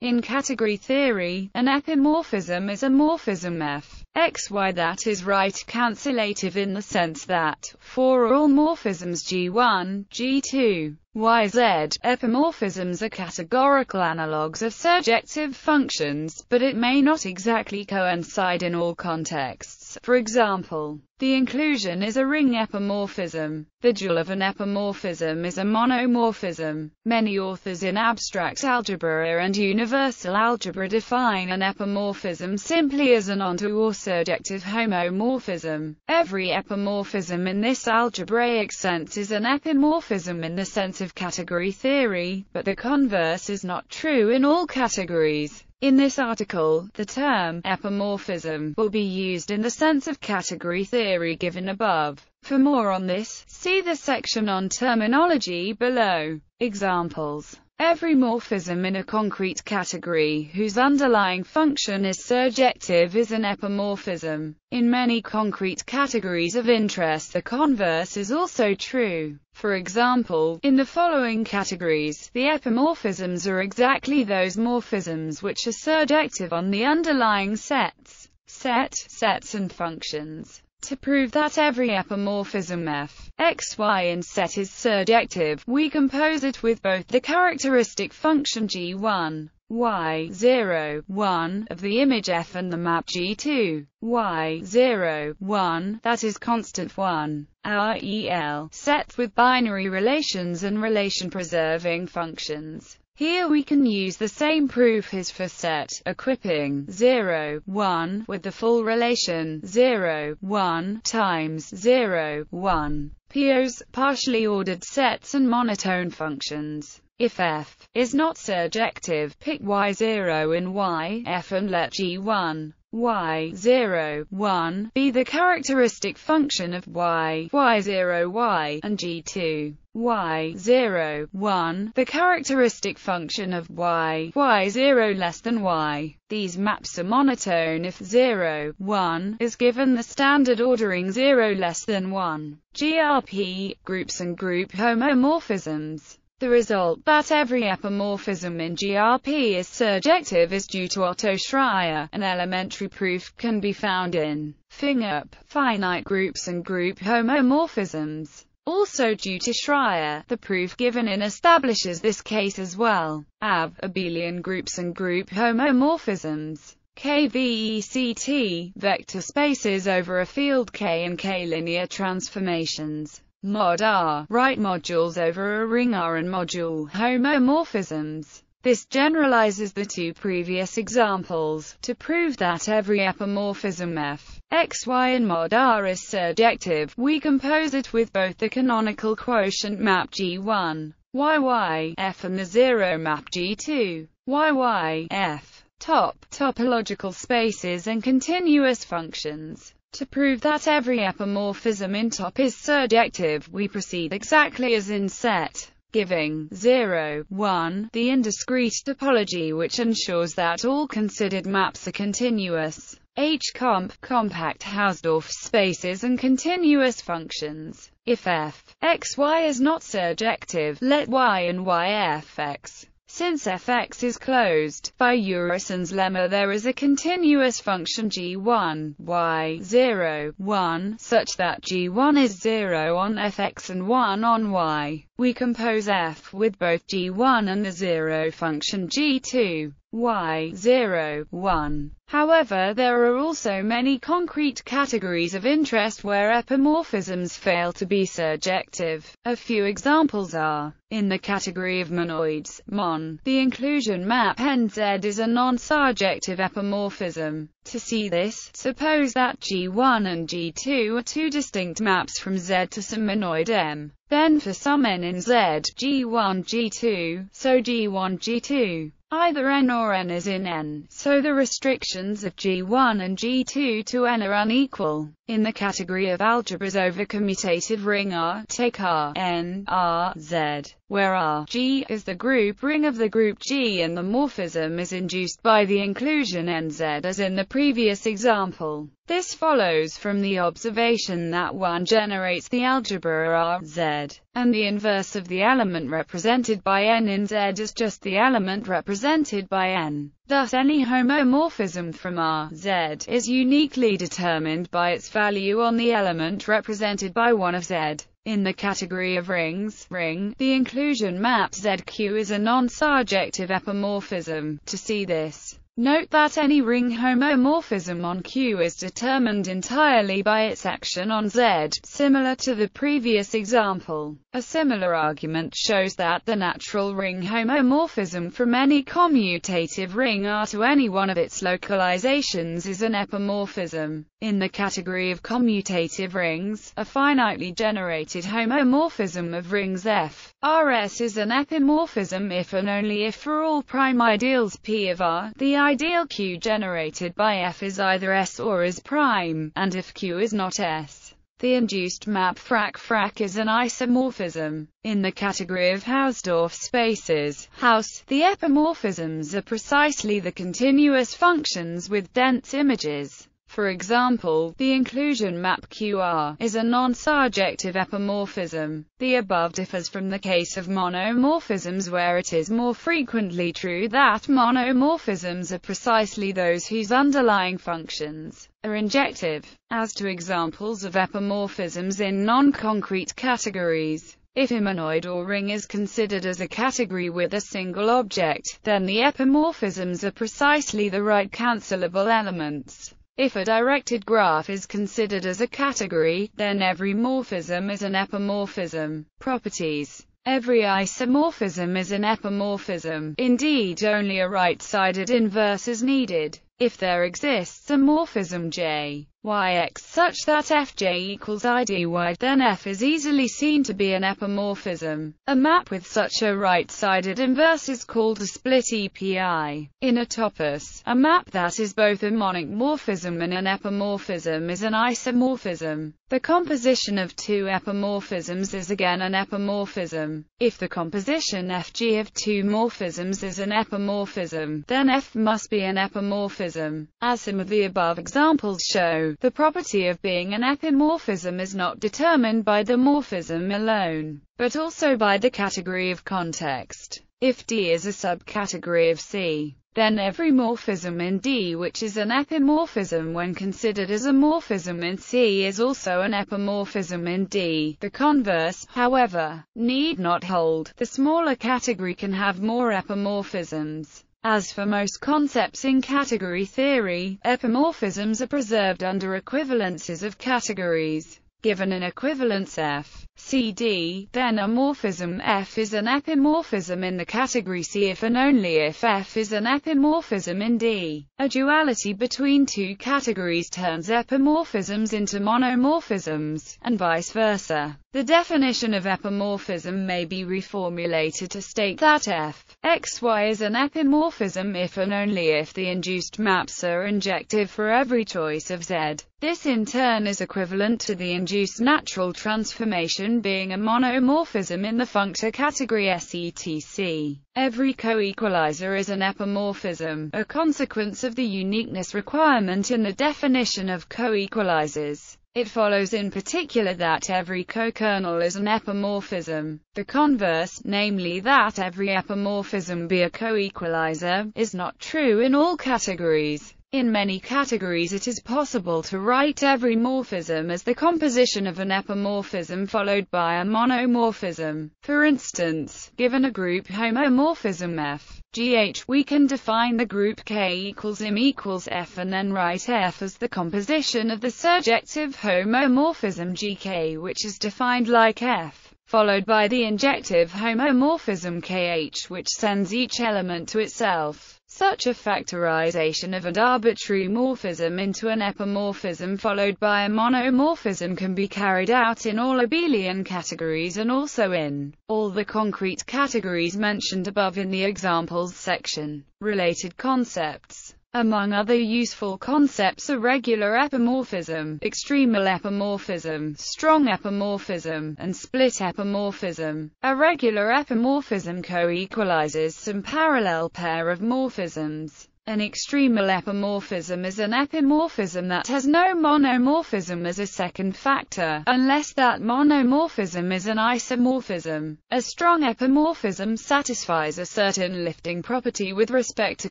In category theory, an epimorphism is a morphism f x y that is right-cancellative in the sense that, for all morphisms G1, G2, YZ, epimorphisms are categorical analogues of surjective functions, but it may not exactly coincide in all contexts. For example, the inclusion is a ring epimorphism. The dual of an epimorphism is a monomorphism. Many authors in abstract algebra and universal algebra define an epimorphism simply as an onto or surjective homomorphism. Every epimorphism in this algebraic sense is an epimorphism in the sense of category theory, but the converse is not true in all categories. In this article, the term epimorphism will be used in the sense of category theory given above. For more on this, see the section on terminology below. Examples Every morphism in a concrete category, whose underlying function is surjective is an epimorphism. In many concrete categories of interest the converse is also true. For example, in the following categories, the epimorphisms are exactly those morphisms which are surjective on the underlying sets, set, sets and functions. To prove that every epimorphism f, x, y in set is surjective, we compose it with both the characteristic function g1, y 0, 1 of the image f and the map g2, y 0, 1 that is constant 1, REL, sets with binary relations and relation-preserving functions. Here we can use the same proof as for set, equipping 0, 1 with the full relation 0, 1 times 0, 1. POs, partially ordered sets and monotone functions. If f is not surjective, pick y0 in y, f and let g1 y 0, 1 be the characteristic function of y, y0, y, and g2, y 0, 1 the characteristic function of y, y0 less than y. These maps are monotone if 0, 1 is given the standard ordering 0 less than 1. GRP, groups and group homomorphisms. The result that every epimorphism in GRP is surjective is due to Otto Schreier. An elementary proof can be found in FINGUP, finite groups and group homomorphisms. Also due to Schreier, the proof given in establishes this case as well. AB, abelian groups and group homomorphisms. KVECT, vector spaces over a field K and K linear transformations mod R, right modules over a ring R and module homomorphisms. This generalizes the two previous examples, to prove that every epimorphism f, x, y and mod R is surjective, we compose it with both the canonical quotient map G1, yy, f and the zero map G2, yy, f. Top, topological spaces and continuous functions. To prove that every epimorphism in top is surjective, we proceed exactly as in set, giving 0, 1, the indiscrete topology which ensures that all considered maps are continuous. H-comp, compact Hausdorff spaces and continuous functions. If f, x, y is not surjective, let y and y f x since fx is closed, by Urysohn's lemma there is a continuous function g1, y, 0, 1, such that g1 is 0 on fx and 1 on y. We compose f with both g1 and the 0 function g2 y 0, 1. However, there are also many concrete categories of interest where epimorphisms fail to be surjective. A few examples are, in the category of monoids, MON, the inclusion map NZ is a non-surjective epimorphism. To see this, suppose that G1 and G2 are two distinct maps from Z to some monoid M. Then for some n in Z, G1, G2, so G1, G2 Either n or n is in n, so the restrictions of G1 and G2 to n are unequal. In the category of algebras over commutative ring R, take R, N, R, Z, where R, G, is the group ring of the group G and the morphism is induced by the inclusion NZ as in the previous example. This follows from the observation that 1 generates the algebra R, Z, and the inverse of the element represented by N in Z is just the element represented by N. Thus any homomorphism from R, Z, is uniquely determined by its value on the element represented by 1 of Z. In the category of rings, ring, the inclusion map ZQ is a non-surjective epimorphism. To see this, Note that any ring homomorphism on Q is determined entirely by its action on Z, similar to the previous example. A similar argument shows that the natural ring homomorphism from any commutative ring R to any one of its localizations is an epimorphism. In the category of commutative rings, a finitely generated homomorphism of rings F, RS is an epimorphism if and only if for all prime ideals P of R, the ideal Q generated by F is either S or is prime, and if Q is not S. The induced map frac-frac is an isomorphism. In the category of Hausdorff spaces, Haus, the epimorphisms are precisely the continuous functions with dense images. For example, the inclusion map QR is a non-surjective epimorphism. The above differs from the case of monomorphisms where it is more frequently true that monomorphisms are precisely those whose underlying functions are injective. As to examples of epimorphisms in non-concrete categories, if immonoid or ring is considered as a category with a single object, then the epimorphisms are precisely the right cancelable elements. If a directed graph is considered as a category, then every morphism is an epimorphism. Properties Every isomorphism is an epimorphism. Indeed, only a right-sided inverse is needed. If there exists a morphism J, yx such that fj equals idy, then f is easily seen to be an epimorphism. A map with such a right-sided inverse is called a split EPI. In a topos, a map that is both a monic morphism and an epimorphism is an isomorphism. The composition of two epimorphisms is again an epimorphism. If the composition Fg of two morphisms is an epimorphism, then F must be an epimorphism. As some of the above examples show, the property of being an epimorphism is not determined by the morphism alone, but also by the category of context. If D is a subcategory of C, then every morphism in D which is an epimorphism when considered as a morphism in C is also an epimorphism in D. The converse, however, need not hold. The smaller category can have more epimorphisms. As for most concepts in category theory, epimorphisms are preserved under equivalences of categories. Given an equivalence F, C, D, then a morphism F is an epimorphism in the category C if and only if F is an epimorphism in D. A duality between two categories turns epimorphisms into monomorphisms, and vice versa. The definition of epimorphism may be reformulated to state that f, x, y is an epimorphism if and only if the induced maps are injective for every choice of z. This in turn is equivalent to the induced natural transformation being a monomorphism in the functor category SETC. Every coequalizer is an epimorphism, a consequence of the uniqueness requirement in the definition of coequalizers. It follows in particular that every cokernel is an epimorphism. The converse, namely that every epimorphism be a coequalizer, is not true in all categories. In many categories it is possible to write every morphism as the composition of an epimorphism followed by a monomorphism. For instance, given a group homomorphism F, GH, we can define the group K equals M equals F and then write F as the composition of the surjective homomorphism GK which is defined like F followed by the injective homomorphism KH which sends each element to itself. Such a factorization of an arbitrary morphism into an epimorphism followed by a monomorphism can be carried out in all abelian categories and also in all the concrete categories mentioned above in the examples section. Related concepts Among other useful concepts are regular epimorphism, extremal epimorphism, strong epimorphism, and split epimorphism. A regular epimorphism co-equalizes some parallel pair of morphisms. An extremal epimorphism is an epimorphism that has no monomorphism as a second factor, unless that monomorphism is an isomorphism. A strong epimorphism satisfies a certain lifting property with respect to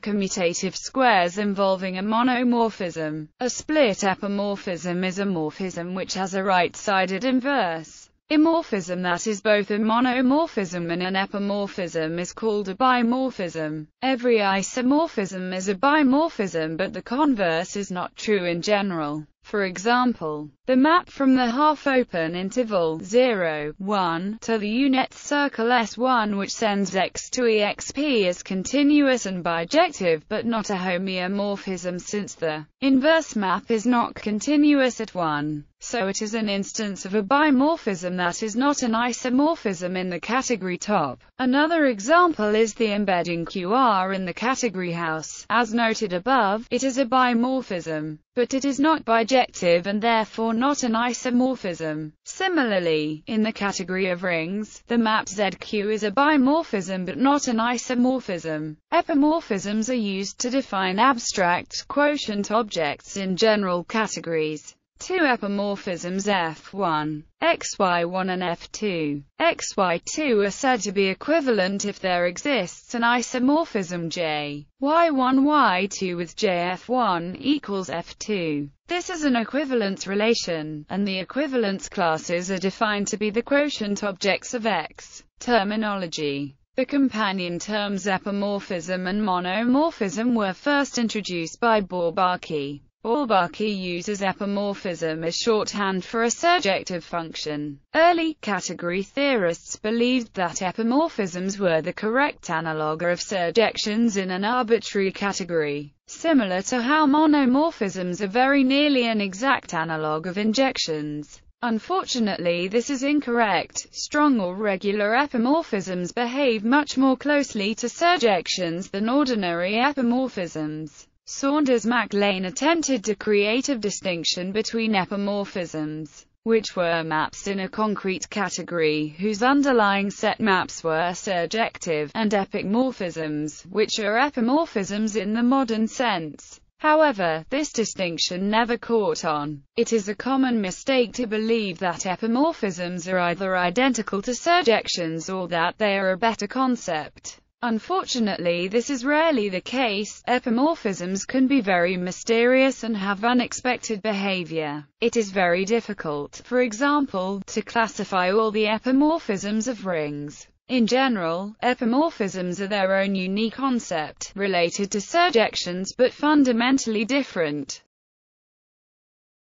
commutative squares involving a monomorphism. A split epimorphism is a morphism which has a right-sided inverse. Imorphism that is both a monomorphism and an epimorphism is called a bimorphism. Every isomorphism is a bimorphism but the converse is not true in general. For example, the map from the half-open interval 0, 1 to the unit circle S1 which sends x to exp is continuous and bijective but not a homeomorphism since the inverse map is not continuous at 1 so it is an instance of a bimorphism that is not an isomorphism in the category top. Another example is the embedding QR in the category Haus. As noted above, it is a bimorphism, but it is not bijective and therefore not an isomorphism. Similarly, in the category of rings, the map ZQ is a bimorphism but not an isomorphism. Epimorphisms are used to define abstract quotient objects in general categories. Two epimorphisms F1, XY1 and F2, XY2 are said to be equivalent if there exists an isomorphism J, Y1 Y2 with JF1 equals F2. This is an equivalence relation, and the equivalence classes are defined to be the quotient objects of X. Terminology the companion terms epimorphism and monomorphism were first introduced by Bourbaki. Bourbaki uses epimorphism as shorthand for a surjective function. Early category theorists believed that epimorphisms were the correct analog of surjections in an arbitrary category, similar to how monomorphisms are very nearly an exact analog of injections. Unfortunately this is incorrect. Strong or regular epimorphisms behave much more closely to surjections than ordinary epimorphisms. Saunders-MacLane attempted to create a distinction between epimorphisms, which were maps in a concrete category whose underlying set maps were surjective, and epimorphisms, which are epimorphisms in the modern sense. However, this distinction never caught on. It is a common mistake to believe that epimorphisms are either identical to surjections or that they are a better concept. Unfortunately this is rarely the case, epimorphisms can be very mysterious and have unexpected behavior. It is very difficult, for example, to classify all the epimorphisms of rings. In general, epimorphisms are their own unique concept, related to surjections but fundamentally different.